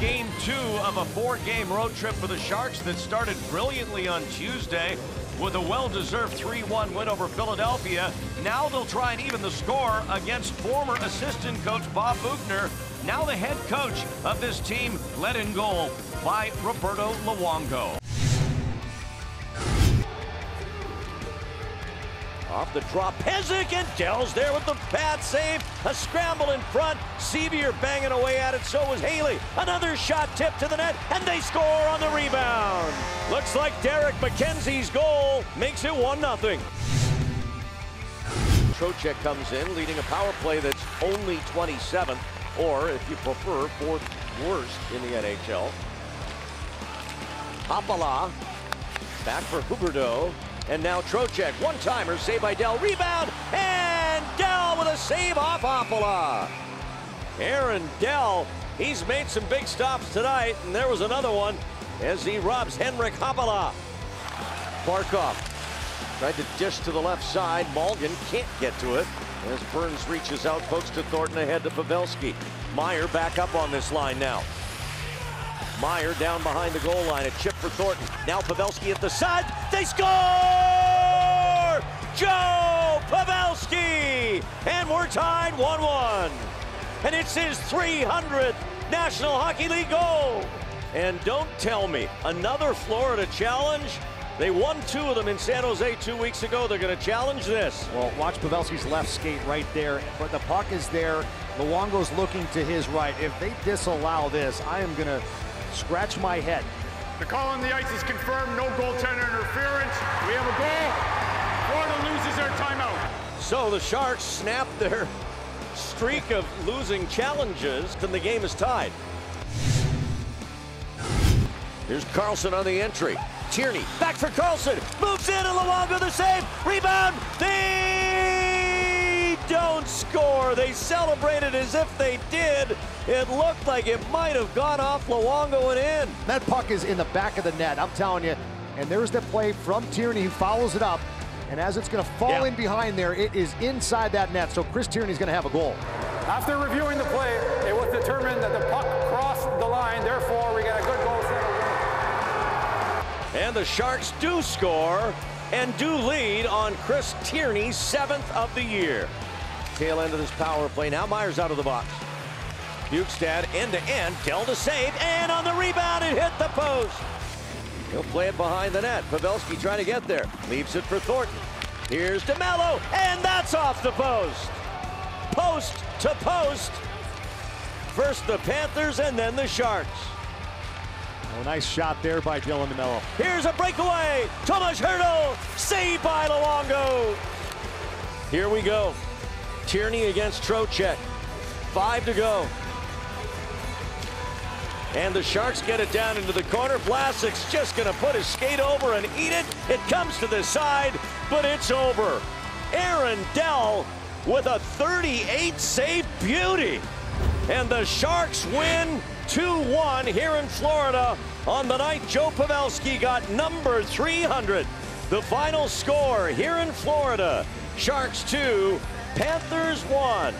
game two of a four-game road trip for the Sharks that started brilliantly on Tuesday with a well-deserved 3-1 win over Philadelphia. Now they'll try and even the score against former assistant coach Bob Boughner, now the head coach of this team, led in goal by Roberto Luongo. Off the drop, Pysyk and Dell's there with the pad save. A scramble in front. Sceviour banging away at it, so was Haley. Another shot tipped to the net, and they score on the rebound. Looks like Derek MacKenzie's goal makes it 1-0. Trocheck comes in, leading a power play that's only 27th, or if you prefer, fourth worst in the NHL. Haapala back for Huberdeau. And now Trocheck, one-timer, saved by Dell, rebound, and Dell with a save off Haapala. Aaron Dell, he's made some big stops tonight, and there was another one as he robs Henrik Haapala. Barkov tried to dish to the left side. Malgin can't get to it as Burns reaches out, pokes to Thornton ahead to Pavelski. Meier back up on this line now. Meier down behind the goal line. A chip for Thornton. Now Pavelski at the side. They score! Joe Pavelski! And we're tied 1-1. And it's his 300th National Hockey League goal. And don't tell me, another Florida challenge? They won two of them in San Jose two weeks ago. They're going to challenge this. Well, watch Pavelski's left skate right there, but the puck is there. Luongo's looking to his right. If they disallow this, I am going to scratch my head. The call on the ice is confirmed. No goaltender interference. We have a goal. Florida loses their timeout. So the Sharks snap their streak of losing challenges, and the game is tied. Here's Karlsson on the entry. Tierney back for Karlsson. Moves in and Luongo the save. Rebound. They don't score. They celebrated as if they did. It looked like it might have gone off Luongo and in. That puck is in the back of the net, I'm telling you. And there's the play from Tierney who follows it up. And as it's going to fall Yeah. in behind there, it is inside that net. So Chris Tierney's going to have a goal. After reviewing the play, it was determined that the puck crossed the line. Therefore, we got a good goal center win. And the Sharks do score and do lead on Chris Tierney's seventh of the year. Tail end of this power play now. Myers out of the box. Bjugstad end to end. Dell to save. And on the rebound, it hit the post. He'll play it behind the net. Pavelski trying to get there. Leaves it for Thornton. Here's DeMelo. And that's off the post. Post to post. First the Panthers and then the Sharks. Oh, nice shot there by Dylan DeMelo. Here's a breakaway. Tomas Hertl. Saved by Luongo. Here we go. Tierney against Trocheck. Five to go. And the Sharks get it down into the corner. Vlasic's just going to put his skate over and eat it. It comes to the side, but it's over. Aaron Dell with a 38 save beauty. And the Sharks win 2-1 here in Florida on the night Joe Pavelski got number 300. The final score here in Florida, Sharks 2, Panthers 1.